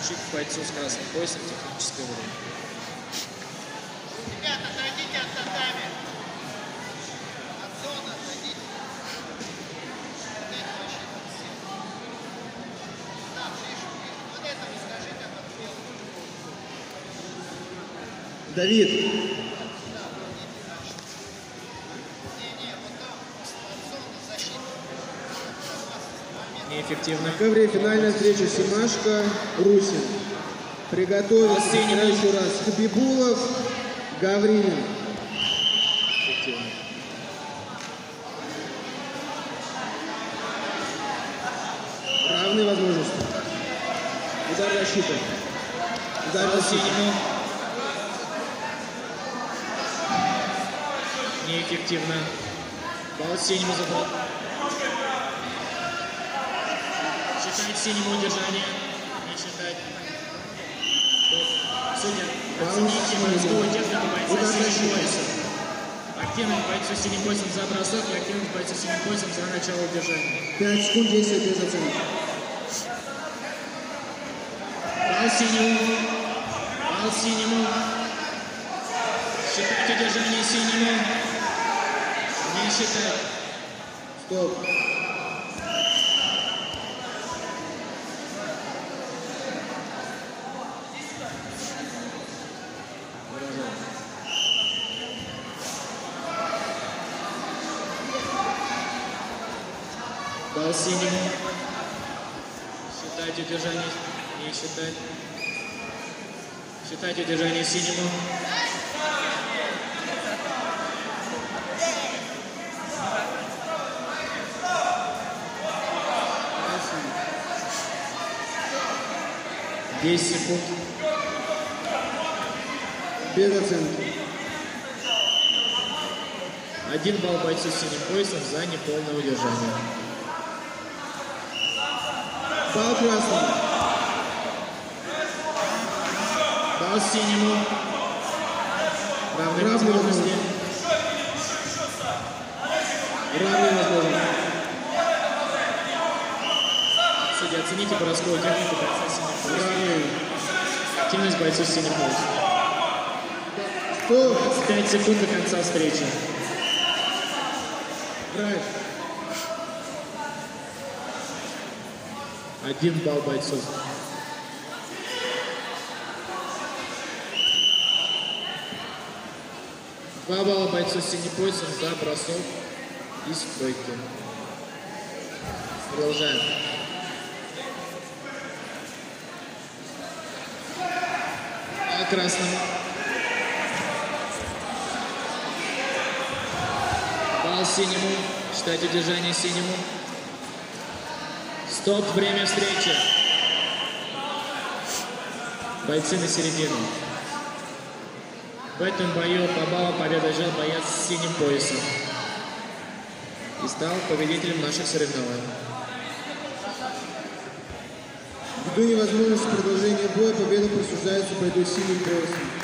Сучик к бойцу с красным поясом технической уровня. Ребята, отойдите от татами. От зоны отойдите. Отойдите Неэффективно. на ковре финальная встреча Симашко, Русин. Приготовиться Арсений. еще раз Хабибулов, Гаврилин. Равные возможности. Удар защиты. Удар защиты. Неэффективно. Фаул синему забрал. Считать синему удержание. Не считать. Судья, оцените морскую технику бойца Удар синим поясом. Активность бойцу синим поясом за бросок и активность бойцу синим поясом за начало удержания. 5 секунд действия без оценки. Фаул синему. Фаул синему. Считать удержание синему. Не считать. Стоп. Дал синему. Считать удержание. Не считать. Считать удержание синему. Десять секунд. Без оценки. Один балл бойцу с синим поясом за неполное удержание. Фал красный. Дал синему. Равные Равные возможности. Равные возможности. Судья, оцените бросковую технику бойца с синим поясом. Равные. Активность бойцу с синим поясом. Стоп. 5 секунд до конца встречи. Драйв. Один балл бойцу. Два балла бойцу с синим поясом за бросок и стойки. Продолжаем. А красным. Балл синему. Считать удержание синему. Стоп, время встречи. Бойцы на середину. В этом бою по баллам победу взял боец с синим поясом. И стал победителем наших соревнований. Ввиду невозможности продолжения боя победа присуждается бойцу синим поясом.